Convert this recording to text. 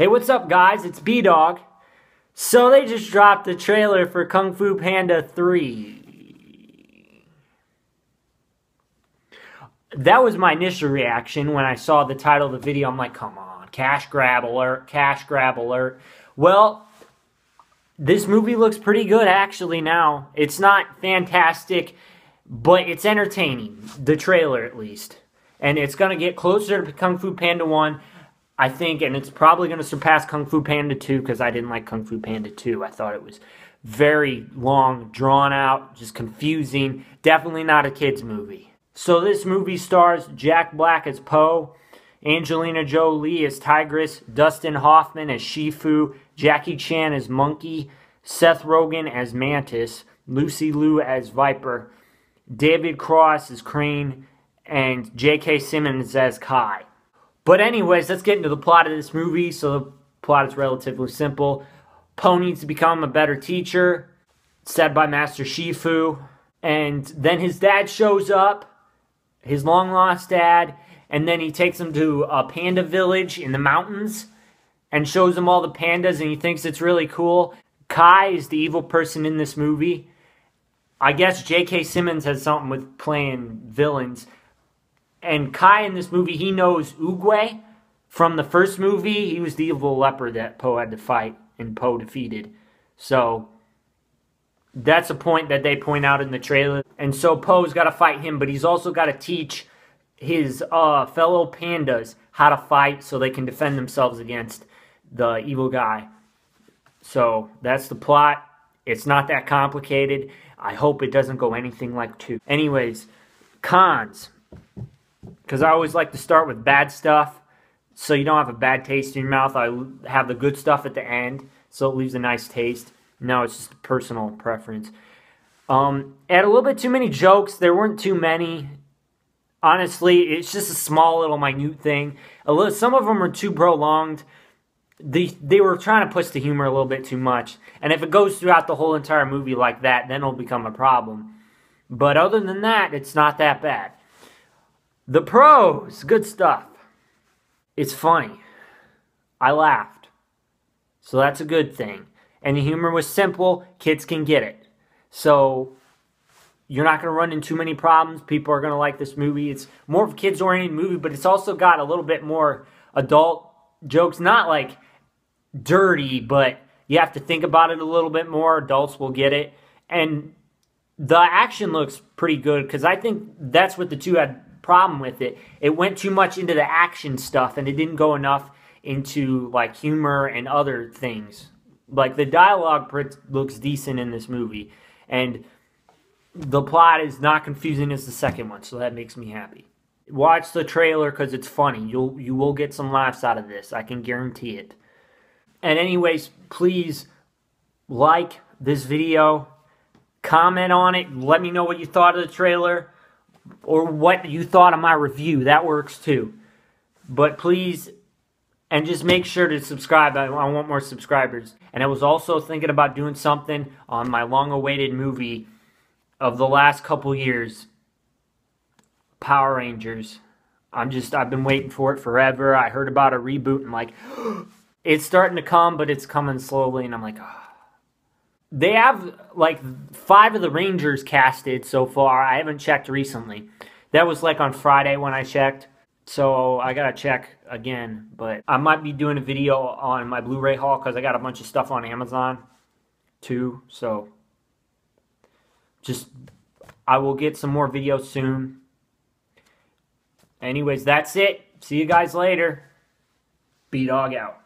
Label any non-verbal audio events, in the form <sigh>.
Hey, what's up, guys? It's B Dog. So they just dropped the trailer for Kung Fu Panda 3. That was my initial reaction when I saw the title of the video. I'm like, come on, cash grab alert, cash grab alert. Well, this movie looks pretty good actually now. It's not fantastic, but it's entertaining. The trailer, at least. And it's going to get closer to Kung Fu Panda 1. I think, and it's probably going to surpass Kung Fu Panda 2 because I didn't like Kung Fu Panda 2. I thought it was very long, drawn out, just confusing. Definitely not a kid's movie. So this movie stars Jack Black as Po, Angelina Jolie as Tigress, Dustin Hoffman as Shifu, Jackie Chan as Monkey, Seth Rogen as Mantis, Lucy Liu as Viper, David Cross as Crane, and J.K. Simmons as Kai. But anyways, let's get into the plot of this movie. So the plot is relatively simple. Po needs to become a better teacher, said by Master Shifu. And then his dad shows up, his long lost dad, and then he takes him to a panda village in the mountains and shows him all the pandas, and he thinks it's really cool. Kai is the evil person in this movie. I guess J.K. Simmons has something with playing villains and Kai in this movie, he knows Oogway from the first movie. He was the evil leper that Po had to fight and Po defeated. So that's a point that they point out in the trailer. And so Po's got to fight him, but he's also got to teach his uh, fellow pandas how to fight so they can defend themselves against the evil guy. So that's the plot. It's not that complicated. I hope it doesn't go anything like two. Anyways, cons because I always like to start with bad stuff so you don't have a bad taste in your mouth. I have the good stuff at the end so it leaves a nice taste. No, it's just a personal preference. Um, had a little bit too many jokes. There weren't too many. Honestly, it's just a small little minute thing. A little, some of them were too prolonged. They, they were trying to push the humor a little bit too much. And if it goes throughout the whole entire movie like that, then it'll become a problem. But other than that, it's not that bad. The pros, good stuff. It's funny. I laughed. So that's a good thing. And the humor was simple, kids can get it. So you're not going to run into too many problems. People are going to like this movie. It's more of a kids oriented movie, but it's also got a little bit more adult jokes. Not like dirty, but you have to think about it a little bit more. Adults will get it. And the action looks pretty good because I think that's what the two had problem with it. It went too much into the action stuff and it didn't go enough into like humor and other things. Like the dialogue looks decent in this movie and the plot is not confusing as the second one, so that makes me happy. Watch the trailer cuz it's funny. You'll you will get some laughs out of this. I can guarantee it. And anyways, please like this video, comment on it, let me know what you thought of the trailer or what you thought of my review. That works too. But please, and just make sure to subscribe. I, I want more subscribers. And I was also thinking about doing something on my long-awaited movie of the last couple years, Power Rangers. I'm just, I've been waiting for it forever. I heard about a reboot and like, <gasps> it's starting to come, but it's coming slowly. And I'm like, oh they have like five of the Rangers casted so far. I haven't checked recently. That was like on Friday when I checked. So I gotta check again. But I might be doing a video on my Blu-ray haul because I got a bunch of stuff on Amazon too. So just I will get some more videos soon. Anyways, that's it. See you guys later. B Dog out.